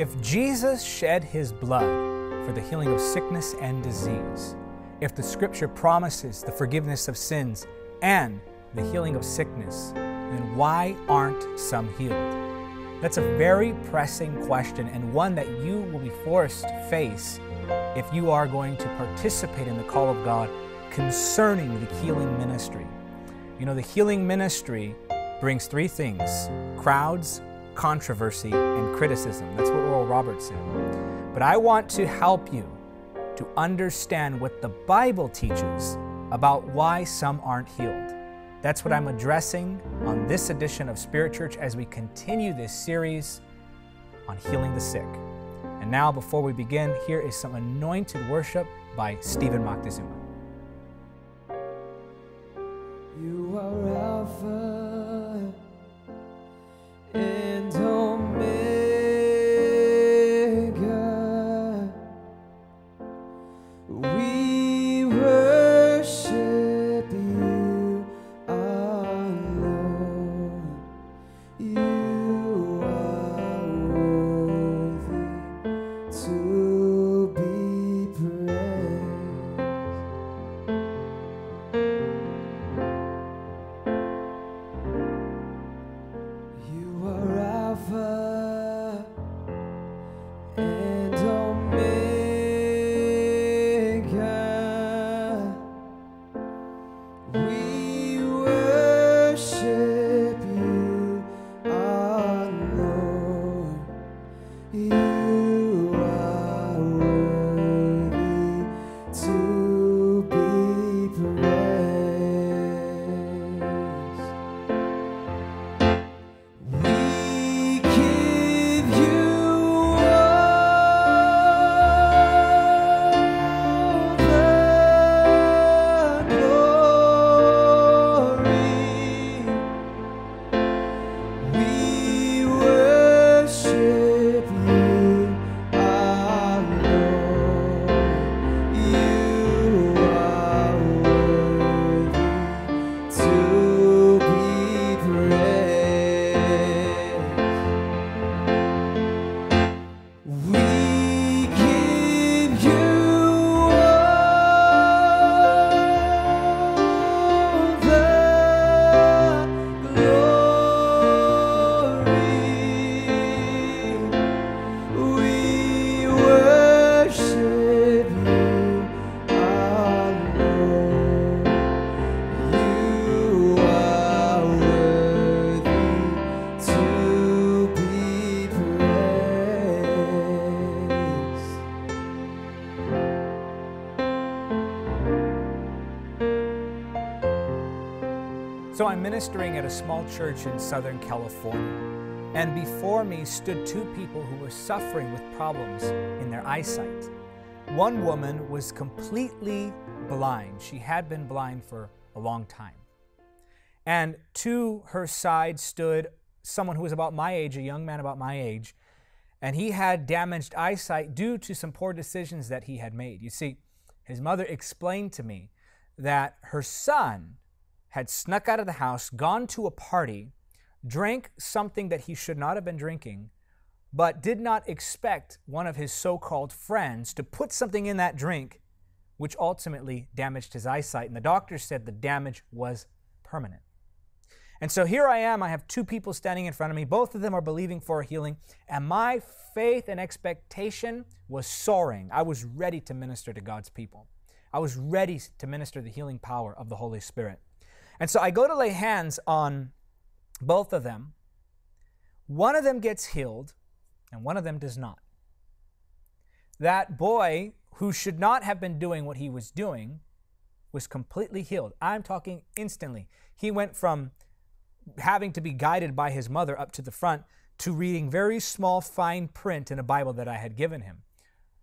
If Jesus shed his blood for the healing of sickness and disease, if the scripture promises the forgiveness of sins and the healing of sickness, then why aren't some healed? That's a very pressing question and one that you will be forced to face if you are going to participate in the call of God concerning the healing ministry. You know, the healing ministry brings three things crowds, controversy, and criticism. That's what Oral Roberts said. But I want to help you to understand what the Bible teaches about why some aren't healed. That's what I'm addressing on this edition of Spirit Church as we continue this series on healing the sick. And now, before we begin, here is some anointed worship by Stephen Moctezuma. Ministering at a small church in Southern California, and before me stood two people who were suffering with problems in their eyesight. One woman was completely blind. She had been blind for a long time. And to her side stood someone who was about my age, a young man about my age, and he had damaged eyesight due to some poor decisions that he had made. You see, his mother explained to me that her son had snuck out of the house, gone to a party, drank something that he should not have been drinking, but did not expect one of his so called friends to put something in that drink, which ultimately damaged his eyesight. And the doctor said the damage was permanent. And so here I am. I have two people standing in front of me. Both of them are believing for a healing. And my faith and expectation was soaring. I was ready to minister to God's people. I was ready to minister the healing power of the Holy Spirit. And so I go to lay hands on both of them. One of them gets healed, and one of them does not. That boy who should not have been doing what he was doing was completely healed. I'm talking instantly. He went from having to be guided by his mother up to the front to reading very small, fine print in a Bible that I had given him.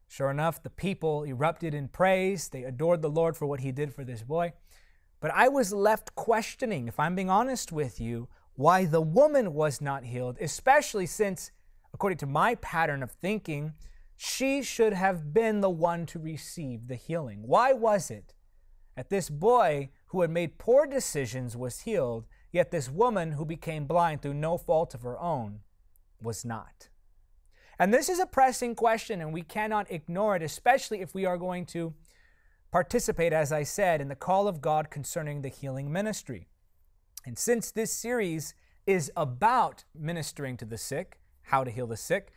Sure enough, the people erupted in praise. They adored the Lord for what he did for this boy. But I was left questioning, if I'm being honest with you, why the woman was not healed, especially since, according to my pattern of thinking, she should have been the one to receive the healing. Why was it that this boy who had made poor decisions was healed, yet this woman who became blind through no fault of her own was not? And this is a pressing question, and we cannot ignore it, especially if we are going to participate, as I said, in the call of God concerning the healing ministry. And since this series is about ministering to the sick, how to heal the sick,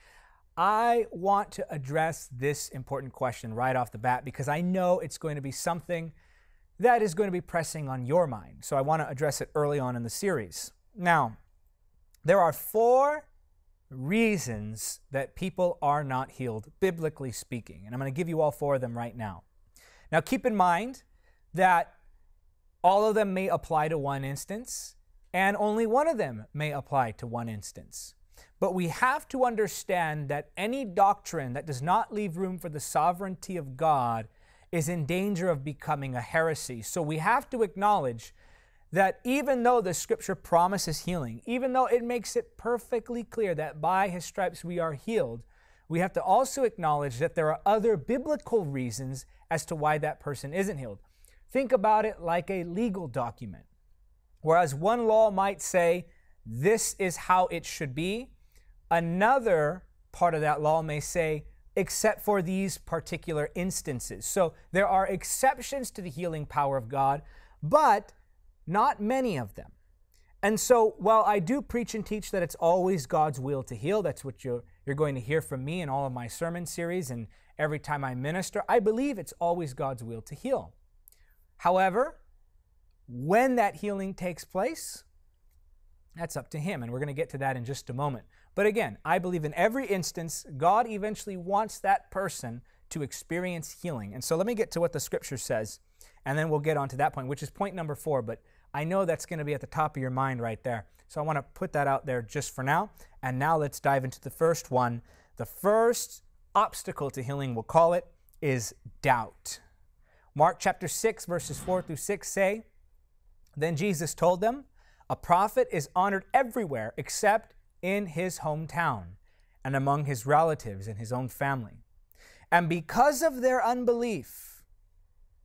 I want to address this important question right off the bat because I know it's going to be something that is going to be pressing on your mind. So I want to address it early on in the series. Now, there are four reasons that people are not healed, biblically speaking. And I'm going to give you all four of them right now. Now, keep in mind that all of them may apply to one instance, and only one of them may apply to one instance. But we have to understand that any doctrine that does not leave room for the sovereignty of God is in danger of becoming a heresy. So we have to acknowledge that even though the scripture promises healing, even though it makes it perfectly clear that by his stripes we are healed, we have to also acknowledge that there are other biblical reasons as to why that person isn't healed. Think about it like a legal document. Whereas one law might say, this is how it should be, another part of that law may say, except for these particular instances. So there are exceptions to the healing power of God, but not many of them. And so, while I do preach and teach that it's always God's will to heal, that's what you're, you're going to hear from me in all of my sermon series and every time I minister, I believe it's always God's will to heal. However, when that healing takes place, that's up to Him, and we're going to get to that in just a moment. But again, I believe in every instance, God eventually wants that person to experience healing. And so let me get to what the scripture says, and then we'll get on to that point, which is point number four. But I know that's going to be at the top of your mind right there. So I want to put that out there just for now. And now let's dive into the first one. The first obstacle to healing, we'll call it, is doubt. Mark chapter 6, verses 4 through 6 say, Then Jesus told them, A prophet is honored everywhere except in his hometown and among his relatives and his own family. And because of their unbelief,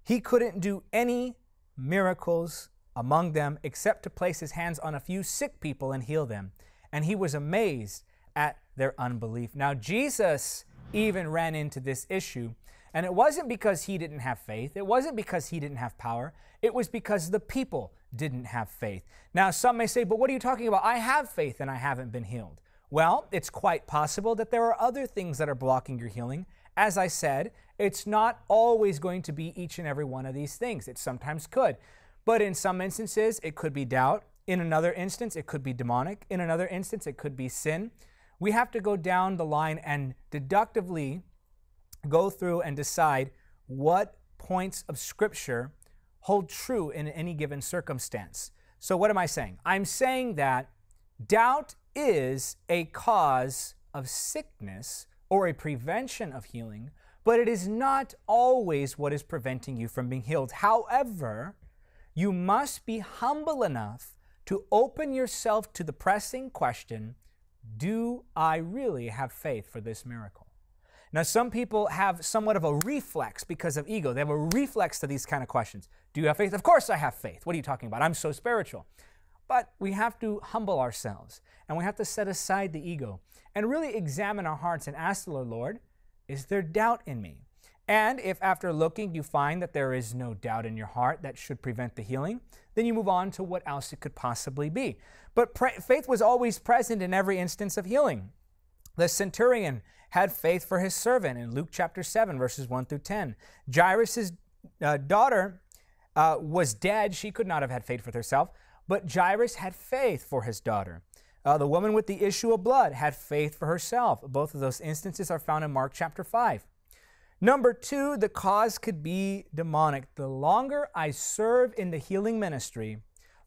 he couldn't do any miracles among them except to place his hands on a few sick people and heal them. And he was amazed at their unbelief. Now, Jesus even ran into this issue. And it wasn't because he didn't have faith, it wasn't because he didn't have power, it was because the people didn't have faith. Now, some may say, but what are you talking about? I have faith and I haven't been healed. Well, it's quite possible that there are other things that are blocking your healing. As I said, it's not always going to be each and every one of these things. It sometimes could. But in some instances, it could be doubt. In another instance, it could be demonic. In another instance, it could be sin. We have to go down the line and deductively go through and decide what points of Scripture hold true in any given circumstance. So, what am I saying? I'm saying that doubt is a cause of sickness or a prevention of healing, but it is not always what is preventing you from being healed. However, you must be humble enough to open yourself to the pressing question Do I really have faith for this miracle? Now, some people have somewhat of a reflex because of ego. They have a reflex to these kind of questions. Do you have faith? Of course, I have faith. What are you talking about? I'm so spiritual. But we have to humble ourselves and we have to set aside the ego and really examine our hearts and ask the Lord, Lord, is there doubt in me? And if after looking you find that there is no doubt in your heart that should prevent the healing, then you move on to what else it could possibly be. But faith was always present in every instance of healing. The centurion had faith for his servant in Luke chapter 7, verses 1 through 10. Jairus' uh, daughter uh, was dead. She could not have had faith for herself, but Jairus had faith for his daughter. Uh, the woman with the issue of blood had faith for herself. Both of those instances are found in Mark chapter 5. Number two, the cause could be demonic. The longer I serve in the healing ministry,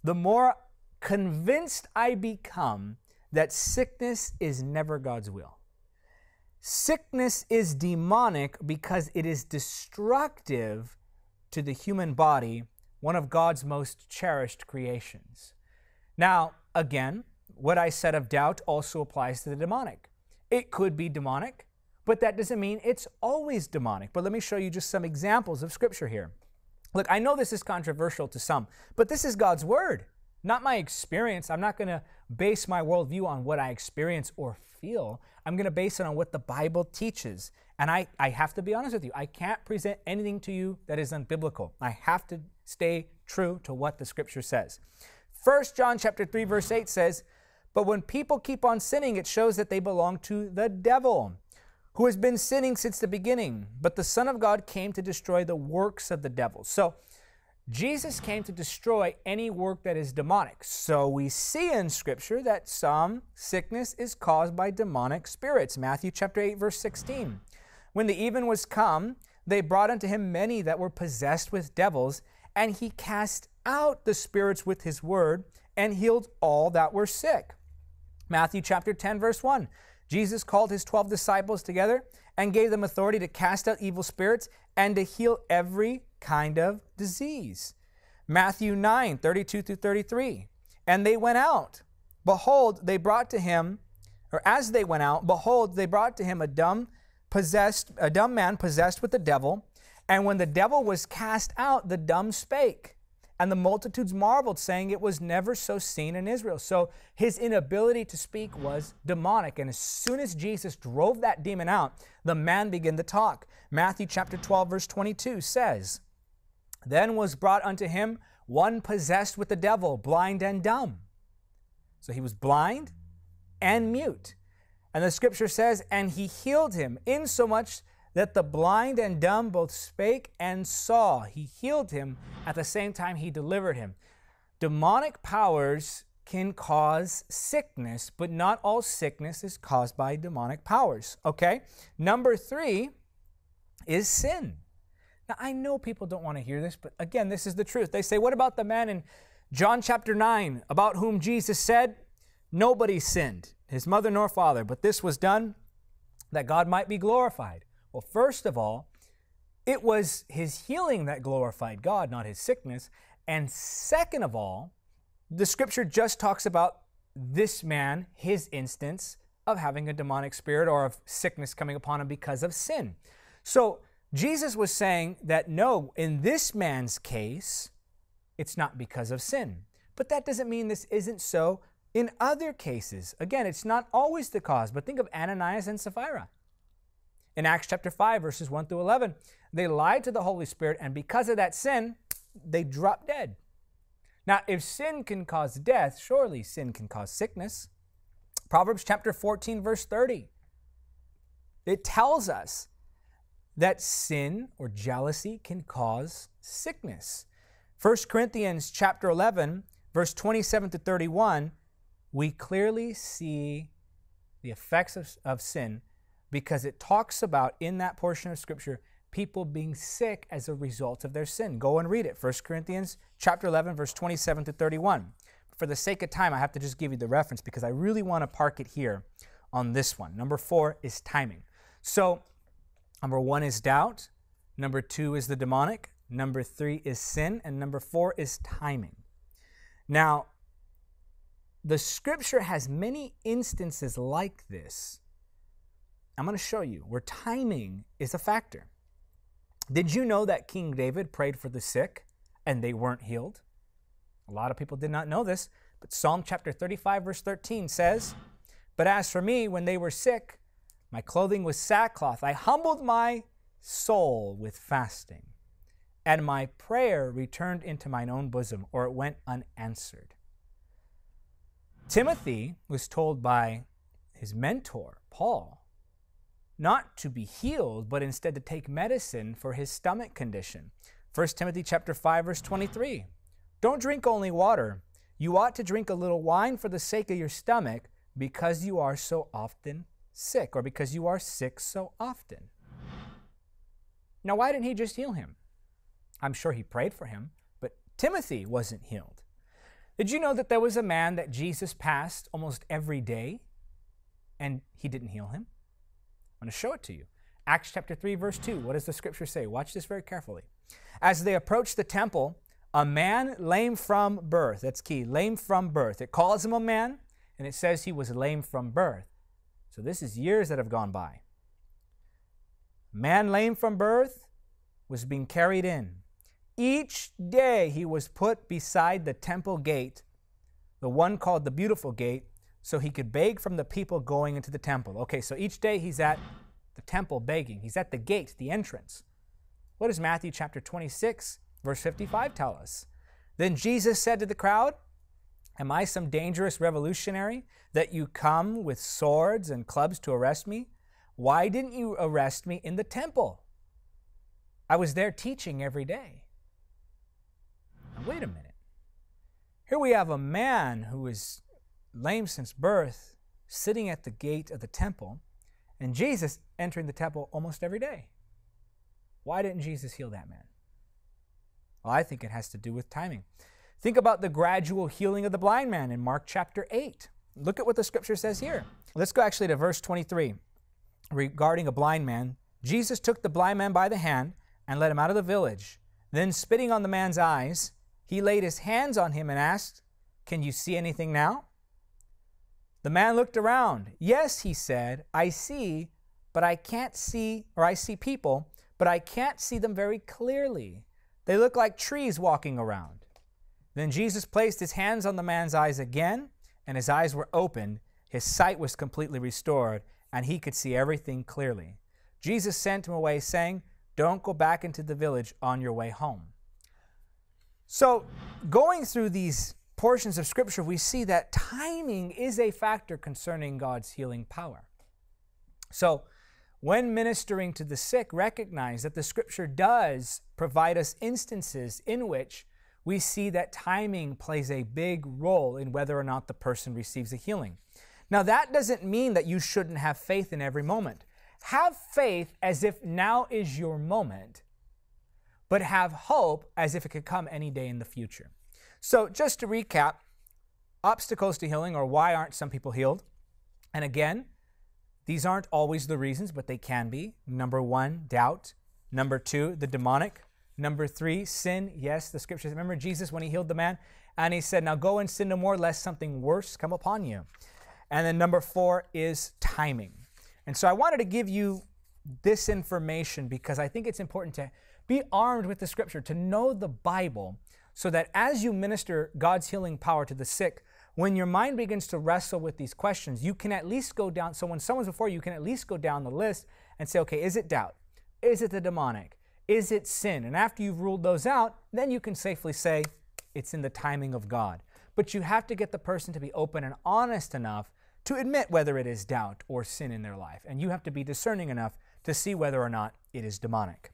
the more convinced I become that sickness is never God's will. Sickness is demonic because it is destructive to the human body, one of God's most cherished creations. Now, again, what I said of doubt also applies to the demonic. It could be demonic, but that doesn't mean it's always demonic. But let me show you just some examples of scripture here. Look, I know this is controversial to some, but this is God's word. not my experience. I'm not going to base my worldview on what I experience or feel. I'm going to base it on what the Bible teaches. And I, I have to be honest with you, I can't present anything to you that is unbiblical. I have to stay true to what the scripture says. 1 John chapter 3 verse 8 says, "But when people keep on sinning, it shows that they belong to the devil, who has been sinning since the beginning. But the Son of God came to destroy the works of the devil." So, Jesus came to destroy any work that is demonic. So we see in Scripture that some sickness is caused by demonic spirits. Matthew chapter 8, verse 16. When the even was come, they brought unto him many that were possessed with devils, and he cast out the spirits with his word and healed all that were sick. Matthew chapter 10, verse 1. Jesus called his 12 disciples together and gave them authority to cast out evil spirits and to heal every kind of disease. Matthew 9, 32 through 33. And they went out. Behold, they brought to him, or as they went out, behold, they brought to him a dumb possessed, a dumb man possessed with the devil. And when the devil was cast out, the dumb spake. And the multitudes marveled, saying it was never so seen in Israel. So his inability to speak was demonic. And as soon as Jesus drove that demon out, the man began to talk. Matthew chapter 12, verse 22 says, Then was brought unto him one possessed with the devil, blind and dumb. So he was blind and mute. And the scripture says, And he healed him, insomuch that the blind and dumb both spake and saw. He healed him at the same time he delivered him. Demonic powers can cause sickness, but not all sickness is caused by demonic powers. Okay? Number three is sin. Now, I know people don't want to hear this, but again, this is the truth. They say, What about the man in John chapter 9 about whom Jesus said, Nobody sinned, his mother nor father, but this was done that God might be glorified. Well, first of all, it was his healing that glorified God, not his sickness. And second of all, the scripture just talks about this man, his instance of having a demonic spirit or of sickness coming upon him because of sin. So Jesus was saying that no, in this man's case, it's not because of sin. But that doesn't mean this isn't so in other cases. Again, it's not always the cause, but think of Ananias and Sapphira. In Acts chapter 5, verses 1 through 11, they lied to the Holy Spirit, and because of that sin, they dropped dead. Now, if sin can cause death, surely sin can cause sickness. Proverbs chapter 14, verse 30. It tells us that sin or jealousy can cause sickness. 1 Corinthians chapter 11, verse 27 to 31, we clearly see the effects of, of sin because it talks about in that portion of scripture people being sick as a result of their sin. Go and read it. 1 Corinthians chapter 11 verse 27 to 31. For the sake of time, I have to just give you the reference because I really want to park it here on this one. Number 4 is timing. So, number 1 is doubt, number 2 is the demonic, number 3 is sin, and number 4 is timing. Now, the scripture has many instances like this I'm going to show you where timing is a factor. Did you know that King David prayed for the sick and they weren't healed? A lot of people did not know this, but Psalm chapter 35, verse 13 says, But as for me, when they were sick, my clothing was sackcloth. I humbled my soul with fasting, and my prayer returned into mine own bosom, or it went unanswered. Timothy was told by his mentor, Paul, not to be healed, but instead to take medicine for his stomach condition. 1 Timothy chapter 5 verse 23. Don't drink only water. You ought to drink a little wine for the sake of your stomach because you are so often sick or because you are sick so often. Now, why didn't he just heal him? I'm sure he prayed for him, but Timothy wasn't healed. Did you know that there was a man that Jesus passed almost every day and he didn't heal him? I'm going to show it to you. Acts chapter 3, verse 2. What does the scripture say? Watch this very carefully. As they approached the temple, a man lame from birth, that's key, lame from birth. It calls him a man, and it says he was lame from birth. So this is years that have gone by. Man lame from birth was being carried in. Each day he was put beside the temple gate the one called the Beautiful Gate, so he could beg from the people going into the temple. Okay, so each day he's at the temple begging. He's at the gate, the entrance. What does Matthew chapter 26, verse 55 tell us? Then Jesus said to the crowd, Am I some dangerous revolutionary that you come with swords and clubs to arrest me? Why didn't you arrest me in the temple? I was there teaching every day. Now, wait a minute. Here we have a man who is lame since birth sitting at the gate of the temple, and Jesus entering the temple almost every day. Why didn't Jesus heal that man? Well, I think it has to do with timing. Think about the gradual healing of the blind man in Mark chapter 8. Look at what the scripture says here. Let's go actually to verse 23 regarding a blind man. Jesus took the blind man by the hand and led him out of the village. Then, spitting on the man's eyes, he laid his hands on him and asked, Can you see anything now? The man looked around. Yes, he said, I see, but I can't see, or I see people, but I can't see them very clearly. They look like trees walking around. Then Jesus placed his hands on the man's eyes again, and his eyes were opened. His sight was completely restored, and he could see everything clearly. Jesus sent him away, saying, Don't go back into the village on your way home. So, going through these portions of Scripture, we see that timing is a factor concerning God's healing power. So, when ministering to the sick, recognize that the Scripture does provide us instances in which we see that timing plays a big role in whether or not the person receives a healing. Now, that doesn't mean that you shouldn't have faith in every moment. Have faith as if now is your moment, but have hope as if it could come any day in the future. So, just to recap, obstacles to healing or why aren't some people healed? And again, these aren't always the reasons, but they can be. Number one, doubt. Number two, the demonic. Number three, sin. Yes, the scriptures. Remember Jesus when he healed the man? And he said, Now go and sin no more, lest something worse come upon you. And then number four is timing. And so I wanted to give you this information because I think it's important to be armed with the scripture, to know the Bible, so that as you minister God's healing power to the sick, when your mind begins to wrestle with these questions, you can at least go down. So when someone's before you, you can at least go down the list and say, okay, is it doubt? Is it the demonic? Is it sin? And after you've ruled those out, then you can safely say it's in the timing of God. But you have to get the person to be open and honest enough to admit whether it is doubt or sin in their life. And you have to be discerning enough to see whether or not it is demonic.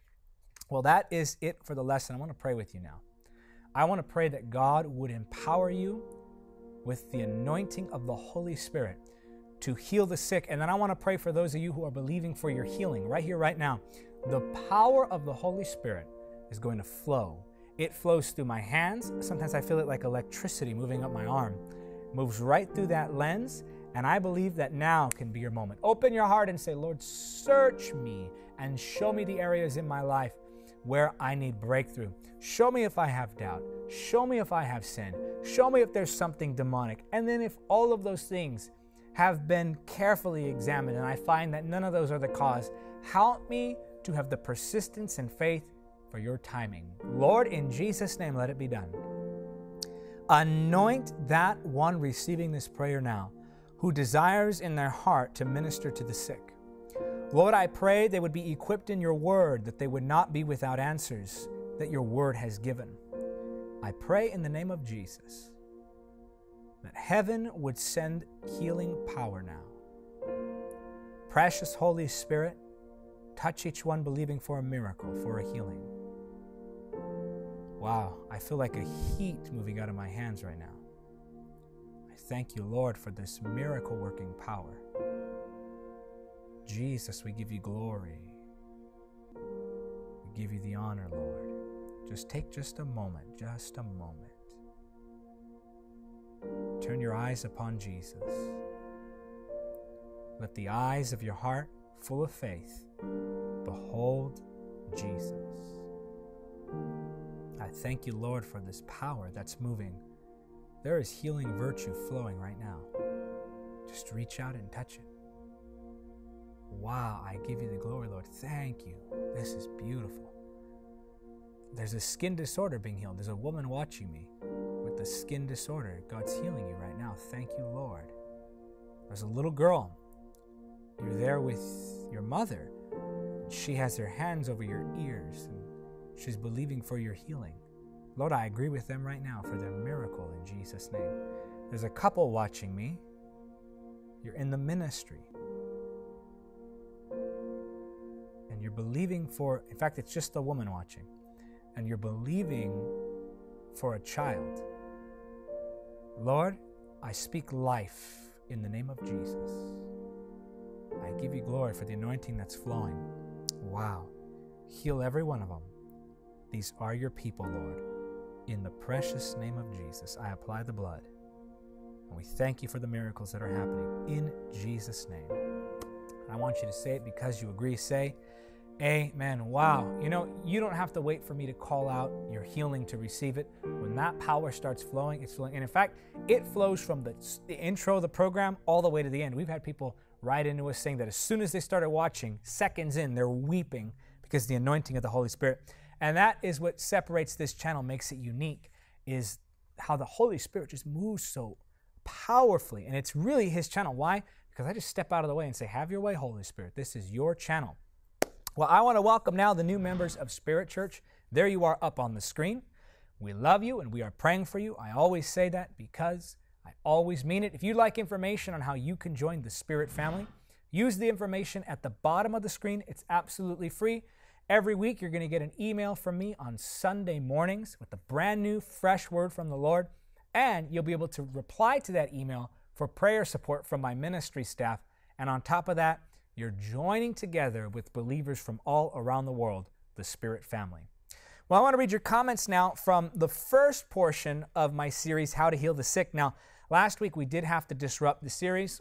Well, that is it for the lesson. I want to pray with you now. I want to pray that God would empower you with the anointing of the Holy Spirit to heal the sick. And then I want to pray for those of you who are believing for your healing right here, right now the power of the Holy Spirit is going to flow. It flows through my hands. Sometimes I feel it like electricity moving up my arm. moves right through that lens, and I believe that now can be your moment. Open your heart and say, Lord, search me and show me the areas in my life where I need breakthrough. Show me if I have doubt. Show me if I have sin. Show me if there's something demonic. And then, if all of those things have been carefully examined and I find that none of those are the cause, help me to have the persistence and faith for your timing. Lord, in Jesus' name, let it be done. Anoint that one receiving this prayer now who desires in their heart to minister to the sick. Lord, I pray they would be equipped in your word, that they would not be without answers that your word has given. I pray in the name of Jesus that heaven would send healing power now. Precious Holy Spirit, Touch each one believing for a miracle, for a healing. Wow, I feel like a heat moving out of my hands right now. I thank you, Lord, for this miracle working power. Jesus, we give you glory. We give you the honor, Lord. Just take just a moment, just a moment. Turn your eyes upon Jesus. Let the eyes of your heart, full of faith, Behold Jesus. I thank you, Lord, for this power that's moving. There is healing virtue flowing right now. Just reach out and touch it. Wow, I give you the glory, Lord. Thank you. This is beautiful. There's a skin disorder being healed. There's a woman watching me with a skin disorder. God's healing you right now. Thank you, Lord. There's a little girl. You're there with your mother. She has her hands over your ears and she's believing for your healing. Lord, I agree with them right now for their miracle in Jesus' name. There's a couple watching me. You're in the ministry. And you're believing for, in fact, it's just a woman watching. And you're believing for a child. Lord, I speak life in the name of Jesus. I give you glory for the anointing that's flowing. Wow. Heal every one of them. These are your people, Lord. In the precious name of Jesus, I apply the blood. And we thank you for the miracles that are happening in Jesus' name. I want you to say it because you agree. Say, Amen. Wow. You know, you don't have to wait for me to call out your healing to receive it. When that power starts flowing, it's flowing. And in fact, it flows from the, the intro of the program all the way to the end. We've had people write into us saying that as soon as they started watching, seconds in, they're weeping because the anointing of the Holy Spirit. And that is what separates this channel, makes it unique, is how the Holy Spirit just moves so powerfully. And it's really His channel. Why? Because I just step out of the way and say, Have your way, Holy Spirit. This is your channel. Well, I want to welcome now the new members of Spirit Church. There you are up on the screen. We love you and we are praying for you. I always say that because I always mean it. If you'd like information on how you can join the Spirit family, use the information at the bottom of the screen. It's absolutely free. Every week, you're going to get an email from me on Sunday mornings with a brand new, fresh word from the Lord. And you'll be able to reply to that email for prayer support from my ministry staff. And on top of that, you're joining together with believers from all around the world, the Spirit family. Well, I want to read your comments now from the first portion of my series, How to Heal the Sick. Now, last week we did have to disrupt the series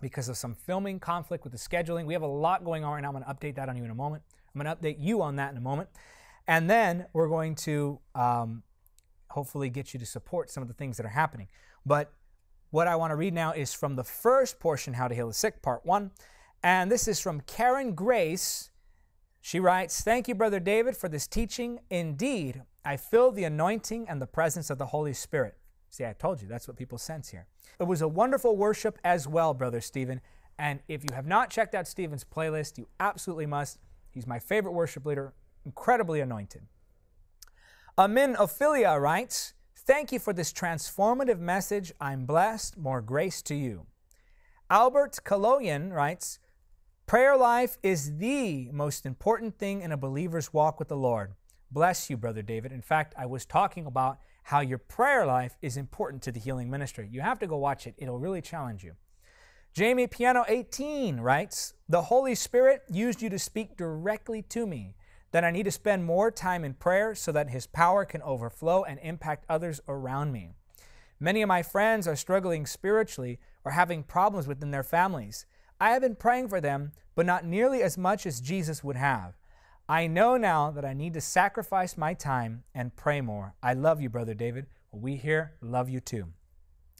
because of some filming conflict with the scheduling. We have a lot going on right now. I'm going to update that on you in a moment. I'm going to update you on that in a moment. And then we're going to um, hopefully get you to support some of the things that are happening. But what I want to read now is from the first portion, How to Heal the Sick, part one. And this is from Karen Grace. She writes Thank you, Brother David, for this teaching. Indeed, I feel the anointing and the presence of the Holy Spirit. See, I told you, that's what people sense here. It was a wonderful worship as well, Brother Stephen. And if you have not checked out Stephen's playlist, you absolutely must. He's my favorite worship leader, incredibly anointed. Amin Ophelia writes, Thank you for this transformative message. I'm blessed. More grace to you. Albert Kaloyan writes, Prayer life is the most important thing in a believer's walk with the Lord. Bless you, Brother David. In fact, I was talking about how your prayer life is important to the healing ministry. You have to go watch it, it'll really challenge you. Jamie Piano 18 writes The Holy Spirit used you to speak directly to me, that I need to spend more time in prayer so that His power can overflow and impact others around me. Many of my friends are struggling spiritually or having problems within their families. I have been praying for them, but not nearly as much as Jesus would have. I know now that I need to sacrifice my time and pray more. I love you, Brother David. We here love you too.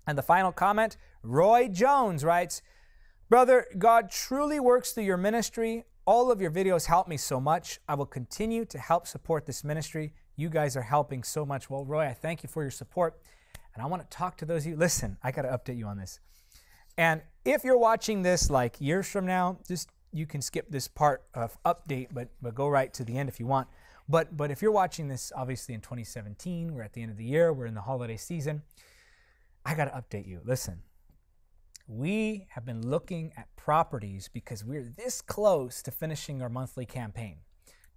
And the final comment Roy Jones writes, Brother, God truly works through your ministry. All of your videos help me so much. I will continue to help support this ministry. You guys are helping so much. Well, Roy, I thank you for your support. And I want to talk to those of you. Listen, I got to update you on this. And if you're watching this like years from now, just you can skip this part of update, but but go right to the end if you want. But but if you're watching this obviously in 2017, we're at the end of the year, we're in the holiday season. I got to update you. Listen. We have been looking at properties because we're this close to finishing our monthly campaign.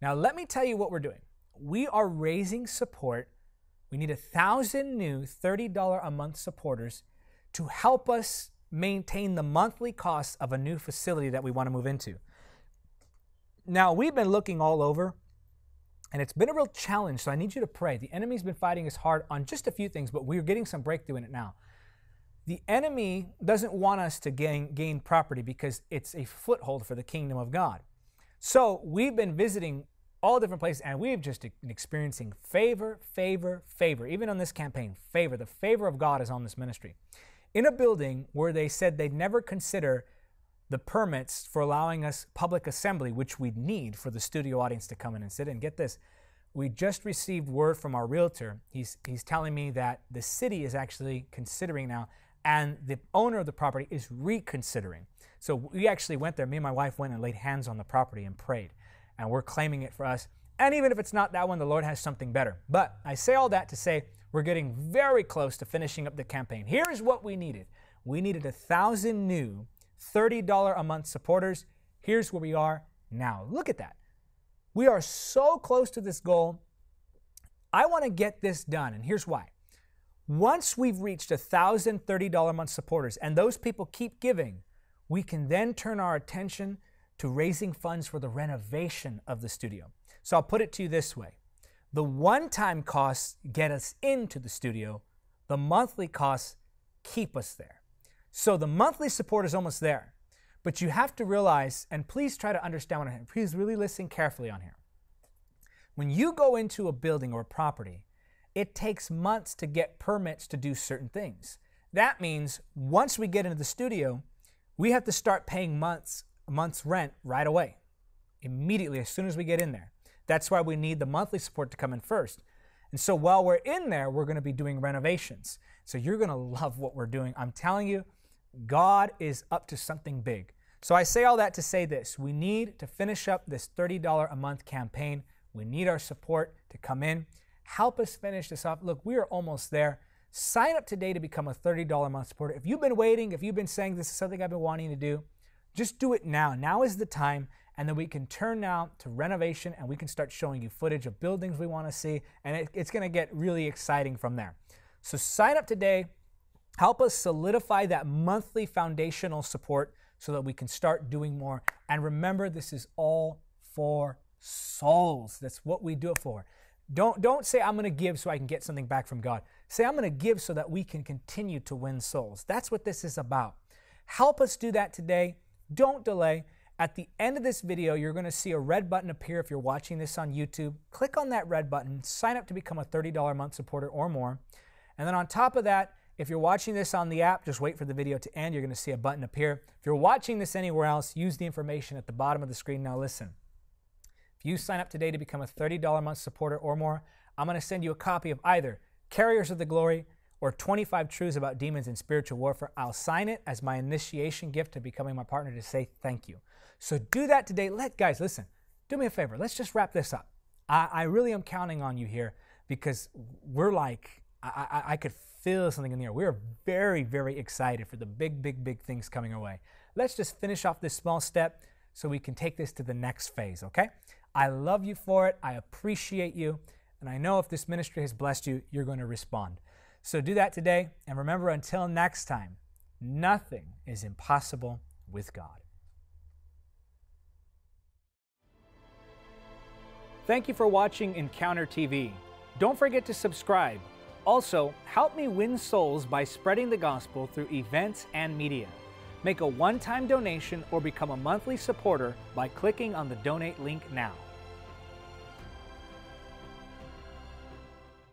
Now, let me tell you what we're doing. We are raising support. We need a thousand new $30 a month supporters to help us maintain the monthly costs of a new facility that we want to move into. Now, we've been looking all over, and it's been a real challenge, so I need you to pray. The enemy's been fighting us hard on just a few things, but we're getting some breakthrough in it now. The enemy doesn't want us to gain, gain property because it's a foothold for the kingdom of God. So we've been visiting all different places, and we've just been experiencing favor, favor, favor. Even on this campaign, favor. The favor of God is on this ministry in a building where they said they'd never consider the permits for allowing us public assembly, which we'd need for the studio audience to come in and sit in. Get this, we just received word from our realtor. He's, he's telling me that the city is actually considering now, and the owner of the property is reconsidering. So we actually went there. Me and my wife went and laid hands on the property and prayed, and we're claiming it for us. And even if it's not that one, the Lord has something better. But I say all that to say we're getting very close to finishing up the campaign. Here's what we needed we needed a thousand new $30 a month supporters. Here's where we are now. Look at that. We are so close to this goal. I want to get this done, and here's why. Once we've reached a thousand $30 a month supporters and those people keep giving, we can then turn our attention to raising funds for the renovation of the studio. So I'll put it to you this way the one time costs get us into the studio, the monthly costs keep us there. So the monthly support is almost there. But you have to realize, and please try to understand what I'm saying. Please really listen carefully on here. When you go into a building or a property, it takes months to get permits to do certain things. That means once we get into the studio, we have to start paying months month's rent right away, immediately as soon as we get in there. That's why we need the monthly support to come in first. And so while we're in there, we're going to be doing renovations. So you're going to love what we're doing. I'm telling you, God is up to something big. So I say all that to say this we need to finish up this $30 a month campaign. We need our support to come in. Help us finish this off. Look, we are almost there. Sign up today to become a $30 a month supporter. If you've been waiting, if you've been saying this is something I've been wanting to do, just do it now. Now is the time. And then we can turn now to renovation and we can start showing you footage of buildings we want to see. And it, it's going to get really exciting from there. So sign up today. Help us solidify that monthly foundational support so that we can start doing more. And remember, this is all for souls. That's what we do it for. Don't, don't say, I'm going to give so I can get something back from God. Say, I'm going to give so that we can continue to win souls. That's what this is about. Help us do that today. Don't delay. At the end of this video, you're going to see a red button appear if you're watching this on YouTube. Click on that red button, sign up to become a $30 a month supporter or more. And then on top of that, if you're watching this on the app, just wait for the video to end. You're going to see a button appear. If you're watching this anywhere else, use the information at the bottom of the screen. Now listen. If you sign up today to become a $30 a month supporter or more, I'm going to send you a copy of either Carriers of the Glory or 25 Truths About Demons and Spiritual Warfare. I'll sign it as my initiation gift to becoming my partner to say thank you. So do that today. Let guys listen. Do me a favor. Let's just wrap this up. I, I really am counting on you here because we're like I, I, I could feel something in the air. We're very, very excited for the big, big, big things coming our way. Let's just finish off this small step so we can take this to the next phase, okay? I love you for it. I appreciate you. And I know if this ministry has blessed you, you're going to respond. So do that today. And remember, until next time, nothing is impossible with God. Thank you for watching Encounter TV. Don't forget to subscribe also, help me win souls by spreading the gospel through events and media. Make a one time donation or become a monthly supporter by clicking on the donate link now.